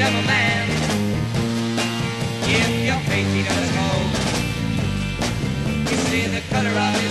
Of a man. If your face he does go, you see the color of his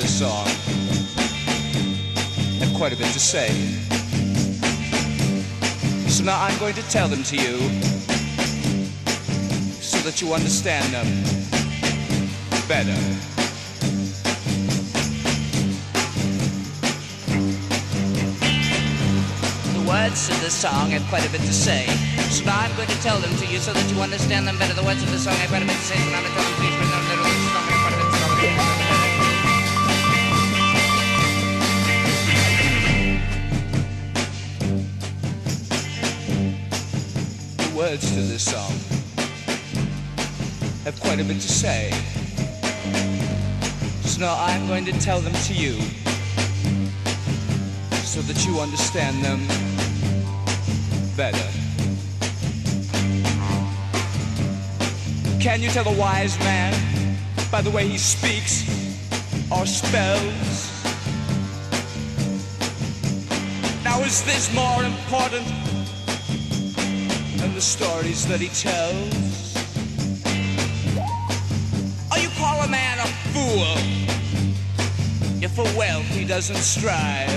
this song have quite a bit to say. So now I'm going to tell them to you so that you understand them better. The words to this song have quite a bit to say. So now I'm going to tell them to you so that you understand them better. The words of the song have quite a bit to say. So now I'm going to tell them to you so that you understand them better. Words to this song have quite a bit to say. So now I'm going to tell them to you so that you understand them better. Can you tell a wise man by the way he speaks or spells? Now is this more important the stories that he tells? Or you call a man a fool if for wealth he doesn't strive?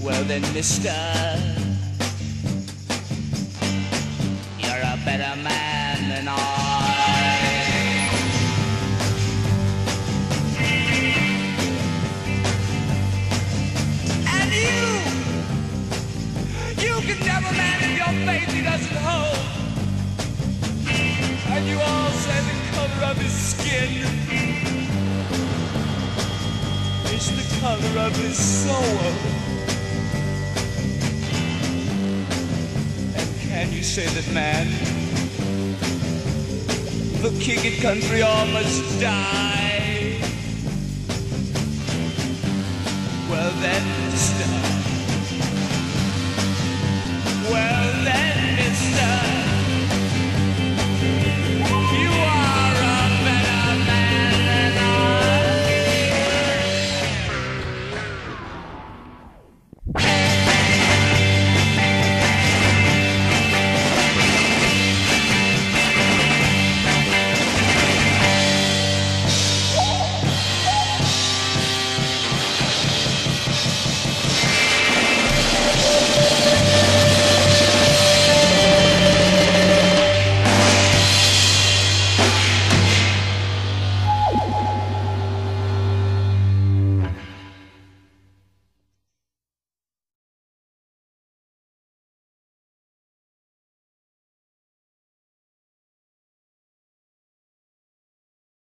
Well then, mister, you're a better man than I. doesn't hold. And you all say the color of his skin is the color of his soul. And can you say that man, the king in country almost died? Well then, mister,